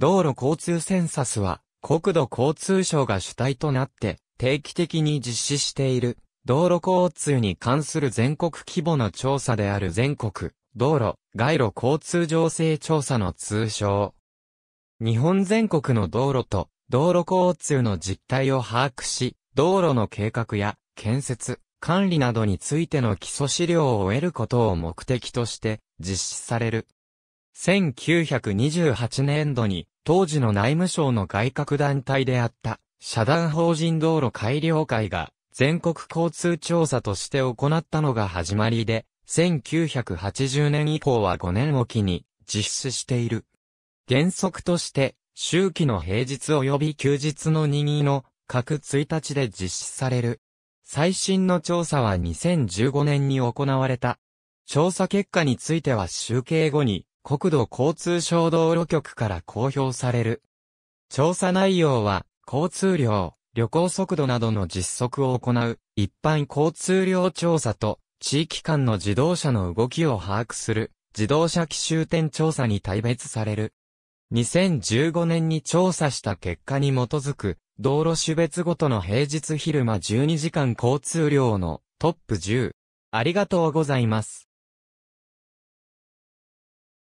道路交通センサスは、国土交通省が主体となって定期的に実施している道路交通に関する全国規模の調査である全国道路街路交通情勢調査の通称。日本全国の道路と道路交通の実態を把握し、道路の計画や建設、管理などについての基礎資料を得ることを目的として実施される。1928年度に当時の内務省の外郭団体であった社団法人道路改良会が全国交通調査として行ったのが始まりで、1980年以降は5年おきに実施している。原則として、周期の平日及び休日の任意の各1日で実施される。最新の調査は2015年に行われた。調査結果については集計後に国土交通省道路局から公表される。調査内容は交通量、旅行速度などの実測を行う一般交通量調査と地域間の自動車の動きを把握する自動車機種点調査に大別される。2015年に調査した結果に基づく、道路種別ごとの平日昼間12時間交通量のトップ10。ありがとうございます。